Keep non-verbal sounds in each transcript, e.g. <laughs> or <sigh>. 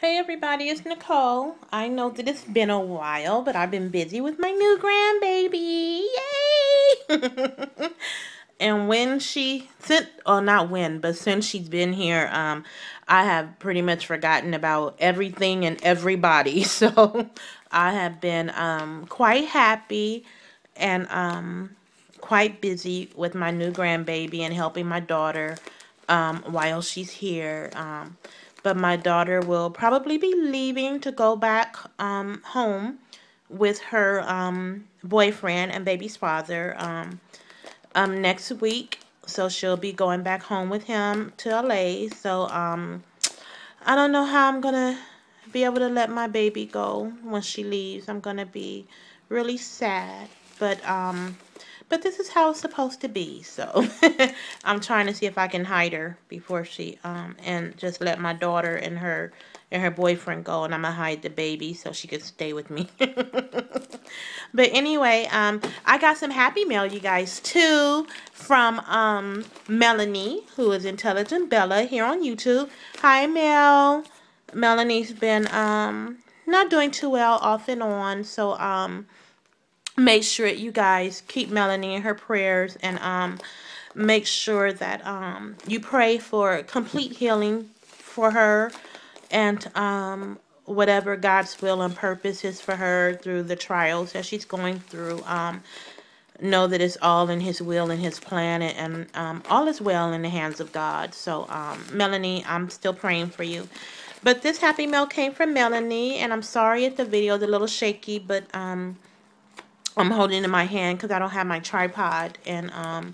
Hey everybody, it's Nicole. I know that it's been a while, but I've been busy with my new grandbaby. Yay! <laughs> and when she sent or not when, but since she's been here, um, I have pretty much forgotten about everything and everybody. <laughs> So I have been um quite happy and um quite busy with my new grandbaby and helping my daughter um while she's here. Um but my daughter will probably be leaving to go back um, home with her um, boyfriend and baby's father um, um, next week. So she'll be going back home with him to LA. So um, I don't know how I'm gonna be able to let my baby go when she leaves. I'm gonna be really sad, but um, but this is how it's supposed to be. So <laughs> I'm trying to see if I can hide her before she um and just let my daughter and her and her boyfriend go and I'm gonna hide the baby so she can stay with me. <laughs> but anyway, um I got some happy mail you guys too from um Melanie who is Intelligent Bella here on YouTube. Hi Mel. Melanie's been um not doing too well off and on so um make sure you guys keep Melanie in her prayers and um make sure that um you pray for complete healing for her and um whatever God's will and purpose is for her through the trials that she's going through um know that it's all in his will and his plan and, um, all is well in the hands of God. So um, Melanie, I'm still praying for you. But this happy mail came from Melanie and I'm sorry if the video is a little shaky, but um I'm holding in my hand because I don't have my tripod and um,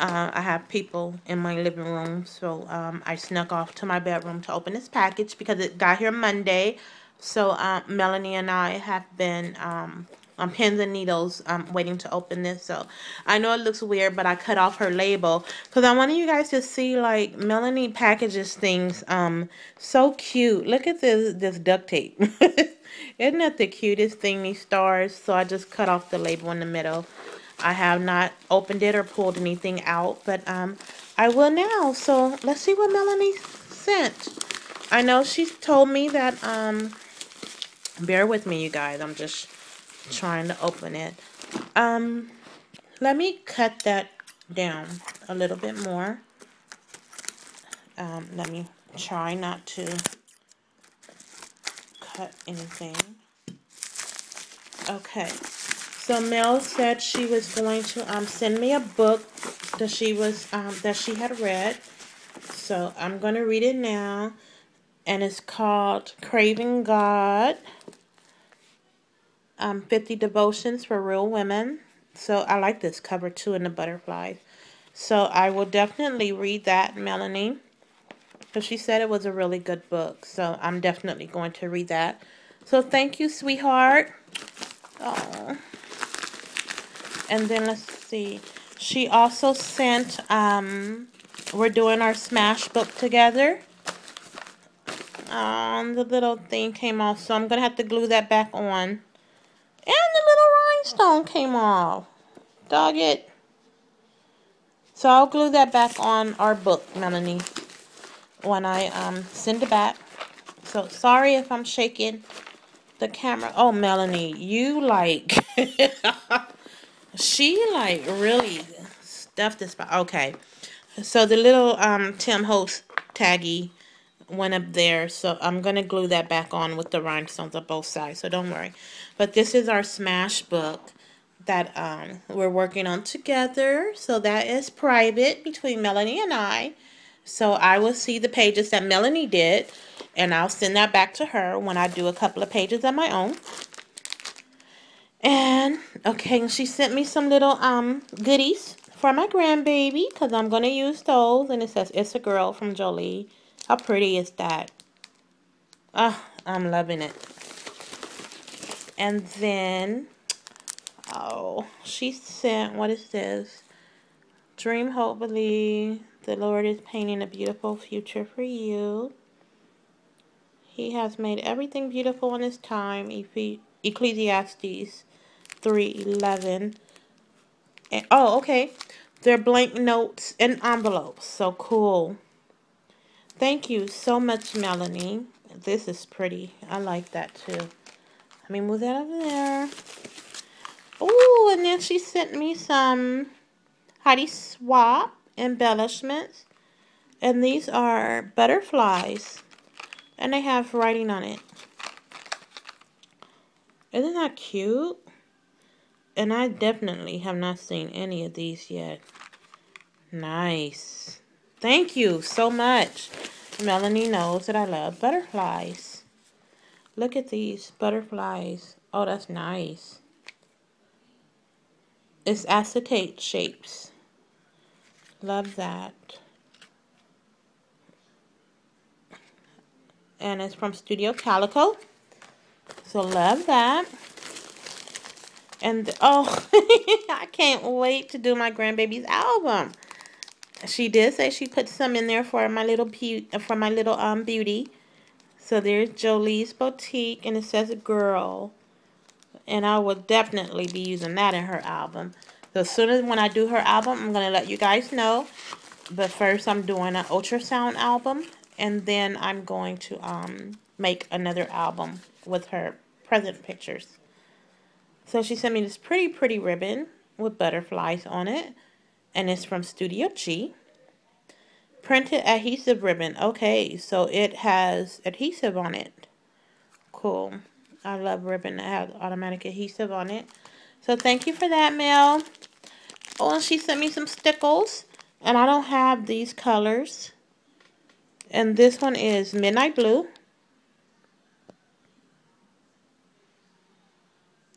uh, I have people in my living room. So um, I snuck off to my bedroom to open this package because it got here Monday. So uh, Melanie and I have been um, on pins and needles um, waiting to open this. So I know it looks weird, but I cut off her label because I wanted you guys to see like Melanie packages things um so cute. Look at this this duct tape. <laughs> Isn't that the cutest thing, these stars? So I just cut off the label in the middle. I have not opened it or pulled anything out, but um, I will now. So let's see what Melanie sent. I know she told me that, um, bear with me, you guys. I'm just trying to open it. Um, let me cut that down a little bit more. Um, let me try not to cut anything. Okay. So Mel said she was going to um, send me a book that she was um, that she had read. So I'm going to read it now, and it's called "Craving God." Um, 50 devotions for real women. So I like this cover too, and the butterflies. So I will definitely read that, Melanie. So she said it was a really good book. So I'm definitely going to read that. So thank you, sweetheart. Oh. And then let's see. She also sent, um, we're doing our Smash book together. Um, the little thing came off, so I'm going to have to glue that back on. And the little rhinestone came off. Dog it. So I'll glue that back on our book, Melanie when I um, send it back. So sorry if I'm shaking the camera. Oh, Melanie, you like, <laughs> she like really stuffed this. Okay. So the little um, Tim Holtz taggy went up there. So I'm going to glue that back on with the rhinestones on both sides. So don't worry. But this is our smash book that um, we're working on together. So that is private between Melanie and I. So I will see the pages that Melanie did, and I'll send that back to her when I do a couple of pages of my own. And, okay, she sent me some little um goodies for my grandbaby, because I'm going to use those. And it says, it's a girl from Jolee. How pretty is that? Oh, I'm loving it. And then, oh, she sent, what is this? Dream, hope, believe. The Lord is painting a beautiful future for you. He has made everything beautiful in his time. Ecclesiastes 3.11. And, oh, okay. They're blank notes and envelopes. So cool. Thank you so much, Melanie. This is pretty. I like that too. Let me move that over there. Oh, and then she sent me some Heidi Swapp embellishments. And these are butterflies. And they have writing on it. Isn't that cute? And I definitely have not seen any of these yet. Nice. Thank you so much. Melanie knows that I love butterflies. Look at these butterflies. Oh, that's nice. It's acetate shapes. Love that. And it's from Studio Calico. So love that. And oh, <laughs> I can't wait to do my grandbaby's album she did say she put some in there for my little for my little um beauty. So there's Jolee's Boutique, and it says girl. And I will definitely be using that in her album. So as soon as when I do her album, I'm going to let you guys know. But first, I'm doing an ultrasound album. And then I'm going to um make another album with her present pictures. So she sent me this pretty, pretty ribbon with butterflies on it and it's from Studio G. Printed adhesive ribbon. Okay, so it has adhesive on it. Cool. I love ribbon that has automatic adhesive on it. So thank you for that, Mel. Oh, and she sent me some stickles. And I don't have these colors. And this one is Midnight Blue.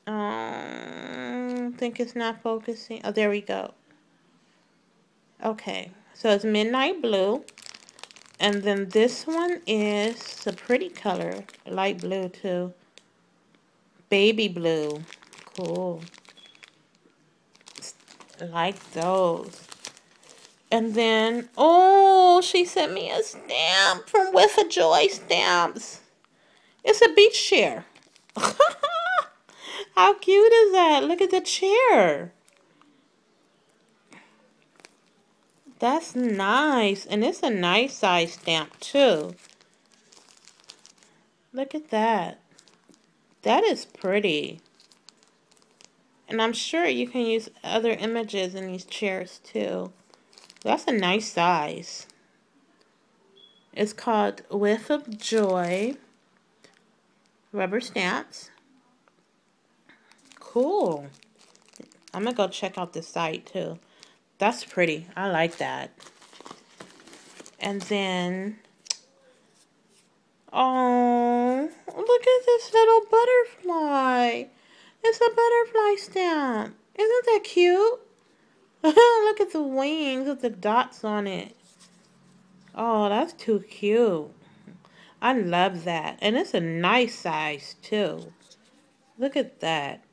Um, I think it's not focusing. Oh, there we go. Okay, so it's midnight blue. And then this one is a pretty color, light blue too. Baby blue, cool. Like those. And then, oh, she sent me a stamp from Whiff of Joy Stamps. It's a beach chair. <laughs> How cute is that? Look at the chair. That's nice. And it's a nice size stamp too. Look at that. That is pretty. And I'm sure you can use other images in these chairs too. That's a nice size. It's called Whiff of Joy rubber stamps. Cool. I'm going to go check out the site too. That's pretty. I like that. And then, oh, look at this little butterfly. It's a butterfly stamp. Isn't that cute? <laughs> look at the wings with the dots on it. Oh, that's too cute. I love that. And it's a nice size, too. Look at that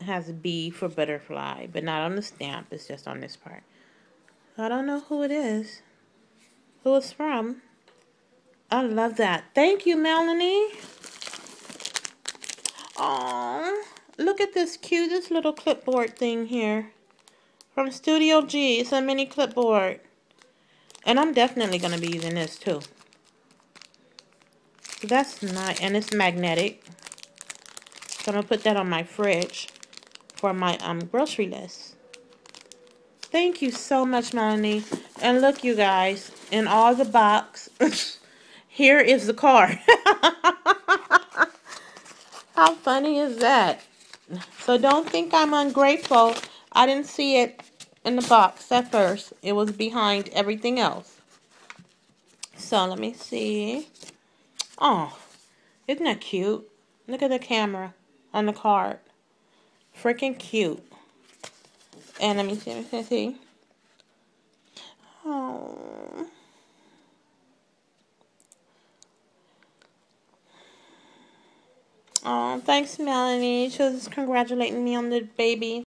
It has a B for butterfly, but not on the stamp. It's just on this part. I don't know who it is. Who it's from. I love that. Thank you, Melanie. Oh, look at this cutest little clipboard thing here. From Studio G. It's a mini clipboard. And I'm definitely going to be using this too. That's nice. And it's magnetic. So I'm going to put that on my fridge for my um grocery list. Thank you so much, Melanie. And look, you guys, in all the box, <laughs> here is the card. <laughs> How funny is that? So don't think I'm ungrateful. I didn't see it in the box at first. It was behind everything else. So let me see. Oh, isn't that cute? Look at the camera on the card. Freaking cute. And let me see, let me see. Oh. Oh, thanks, Melanie. She was congratulating me on the baby.